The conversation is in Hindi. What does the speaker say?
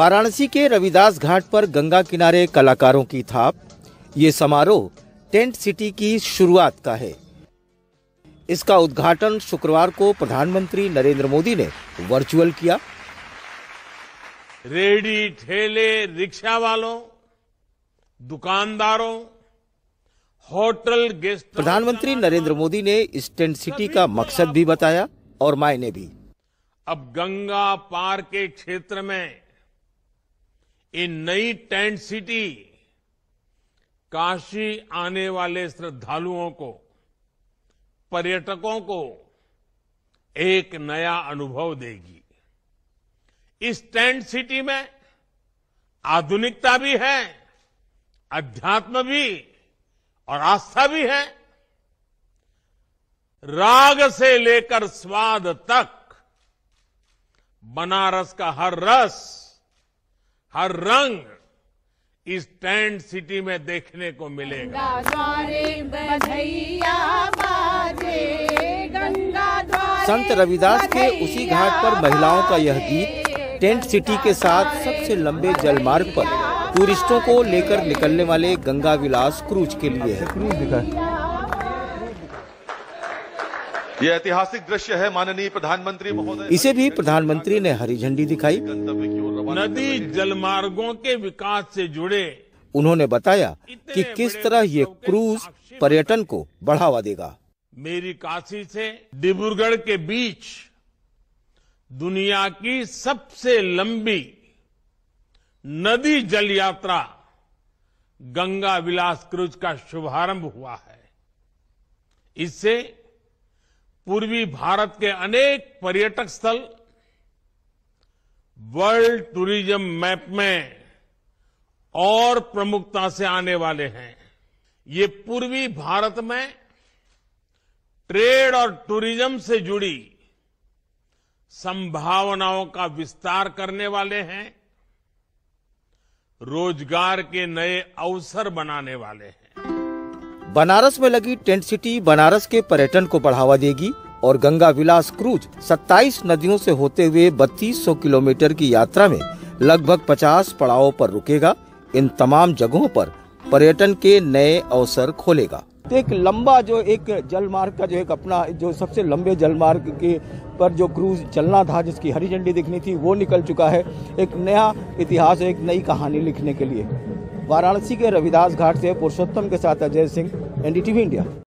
वाराणसी के रविदास घाट पर गंगा किनारे कलाकारों की थाप। ये समारोह टेंट सिटी की शुरुआत का है। इसका उद्घाटन शुक्रवार को प्रधानमंत्री नरेंद्र मोदी ने वर्चुअल किया। रेडी ठेले रिक्शा वालों दुकानदारों होटल गेस्ट प्रधानमंत्री नरेंद्र मोदी ने इस टेंट सिटी का मकसद भी बताया और मायने भी। अब गंगा पार के क्षेत्र में इन नई टेंट सिटी, काशी आने वाले श्रद्धालुओं को, पर्यटकों को एक नया अनुभव देगी। इस टेंट सिटी में आधुनिकता भी है, अध्यात्म भी, और आस्था भी है। राग से लेकर स्वाद तक, बनारस का हर रस हर रंग इस टेंट सिटी में देखने को मिलेगा। द्वारे बधैया बाजे गंगा द्वारे संत रविदास के उसी घाट पर महिलाओं का यह गीत टेंट सिटी के साथ सबसे लंबे जलमार्ग पर टूरिस्टों को लेकर निकलने वाले गंगा विलास क्रूज के लिए। है ये ऐतिहासिक दृश्य है माननीय प्रधानमंत्री महोदय। इसे भी प्रधानमंत्री ने हरी झंडी दिखाई। नदी जलमार्गों के विकास से जुड़े। उन्होंने बताया कि किस तरह ये क्रूज पर्यटन को बढ़ावा देगा। मेरी काशी से डिब्रूगढ़ के बीच दुनिया की सबसे लंबी नदी जल यात्रा गंगा विलास क्रूज का शुभारंभ हुआ है। इससे पूर्वी भारत के अनेक पर्यटक स्थल वर्ल्ड टूरिज़्म मैप में और प्रमुखता से आने वाले हैं। ये पूर्वी भारत में ट्रेड और टूरिज़्म से जुड़ी संभावनाओं का विस्तार करने वाले हैं, रोज़गार के नए अवसर बनाने वाले हैं। बनारस में लगी टेंट सिटी बनारस के पर्यटन को बढ़ावा देगी। और गंगा विलास क्रूज 27 नदियों से होते हुए 3200 किलोमीटर की यात्रा में लगभग 50 पड़ावों पर रुकेगा। इन तमाम जगहों पर पर्यटन के नए अवसर खोलेगा। तो एक लंबा जो एक जल मार्ग का जो एक अपना जो सबसे लंबे जल मार्ग के पर जो क्रूज चलना था, जिसकी हरी झंडी दिखनी थी, वो निकल चुका है एक नया इतिहास, एक नई कहानी लिखने के लिए। वाराणसी के रविदास घाट से पुरुषोत्तम के साथ अजय सिंह, एनडीटीवी इंडिया।